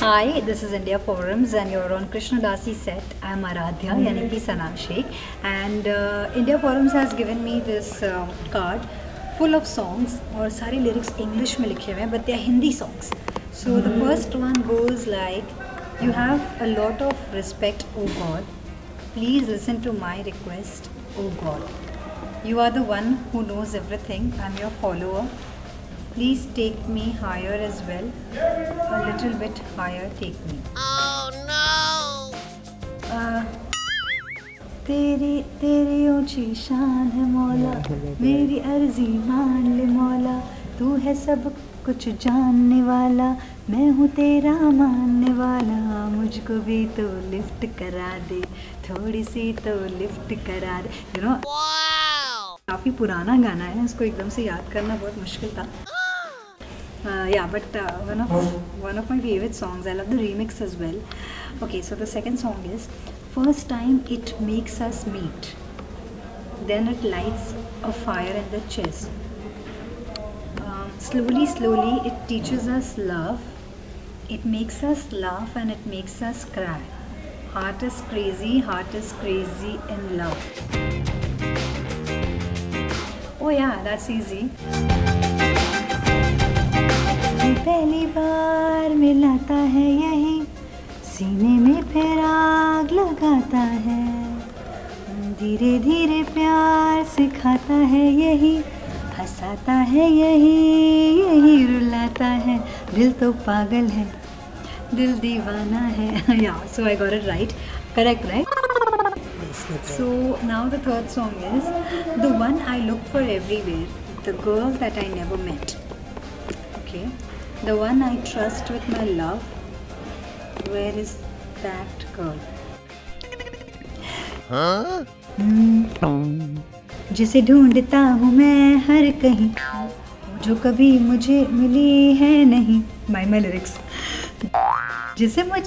Hi, this is India Forums and you're on Krishna Dasi set. I'm Aradhya, yani ki Sana Sheikh. And uh, India Forums has given me this uh, card full of songs और सारे lyrics English में लिखे हुए हैं but they are Hindi songs. So the first one goes like, you have a lot of respect, O God. Please listen to my request, O God. You are the one who knows everything. I'm your follower. Please take me higher as well. A little bit higher, take me. Oh no! Uh, तेरी तेरी ऊँची शान है मौला। मेरी अर्जी मान ले मौला। तू है सब कुछ जानने वाला। मैं हूँ तेरा मानने वाला। मुझको भी तो लिफ्ट करा दे। थोड़ी सी तो लिफ्ट करा दे। यू नो काफ़ी पुराना गाना है। इसको एकदम से याद करना बहुत मुश्किल था। Uh, yeah, but uh, one of one of my favorite songs. I love the remix as well. Okay, so the second song is first time it makes us meet, then it lights a fire in the chest. Um, slowly, slowly, it teaches us love. It makes us laugh and it makes us cry. Heart is crazy, heart is crazy in love. Oh yeah, that's easy. मिलाता है यही। सीने में फिर आग लगाता है। धीरे धीरे प्यार सिखाता है यही। हंसाता है यही यही रुलाता है। दिल तो पागल है। दिल दीवाना है। So I got it right correct right So now the third song is the one I look for everywhere, the girl that I never met. Okay, the one I trust with my love. Where is that girl? Huh? जिसे ढूंढता हूँ मैं हर कहीं जो कभी मुझे मिली है नहीं माई माई लिरिक्स जिसे मुझ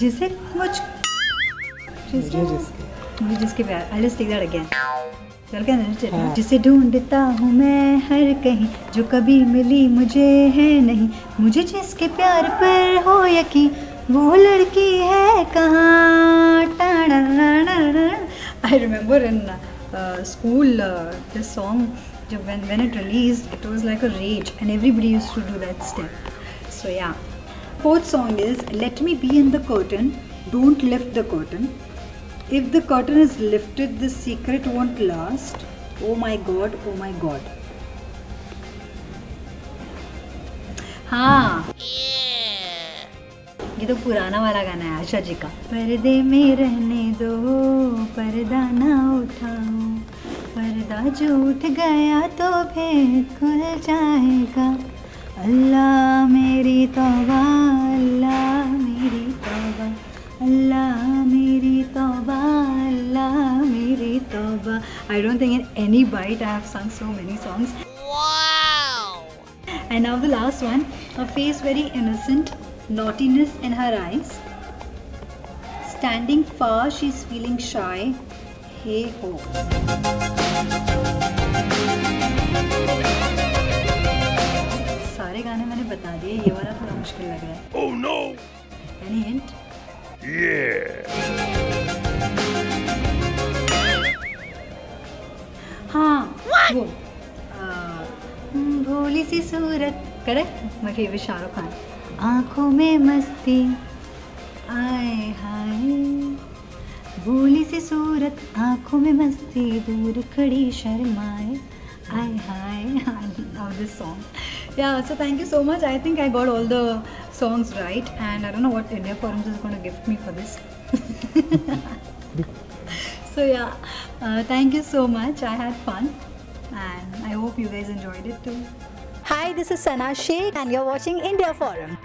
जिसे मुझ जिसे मुझे जिसके प्यार I just take that again हाँ। जिसे ढूंढता हूँ मैं हर कहीं जो कभी मिली मुझे है नहीं मुझे जिसके प्यार पर हो यकीन वो लड़की है कहाँ? I remember in school this song जब when when it release it was like a rage and everybody use to do that step so yeah fourth song is let me be in the curtain don't lift the curtain if the curtain is lifted, the secret won't last. Oh my god oh my god. ha ये तो पुराना वाला गाना है, आशा जी का। पर्दे में रहने दो, पर्दा ना उठाओ। पर्दा जो उठ गया तो फिर खुल जाएगा। अल्लाह मेरी तोबा। मेरी तौबा I don't think in any bite I have sung so many songs Wow! And now the last one, a face very innocent, naughtiness in her eyes. Standing far, she's feeling shy. Hey ho. सारे गाने मैंने बता दिए ये वाला थोड़ा मुश्किल लग रहा है Oh no! Any hint Yeah! Surat correct my favourite Shahrukh Khan आंखों में मस्ती आए हाय भोली सी सूरत आंखों में मस्ती दूर खड़ी शर्माए आए हाय I love this song yeah so thank you so much i think i got all the songs right and i don't know what india forums is going to gift me for this so yeah uh, thank you so much i had fun and i hope you guys enjoyed it too hi this is sana sheikh and you're watching india forum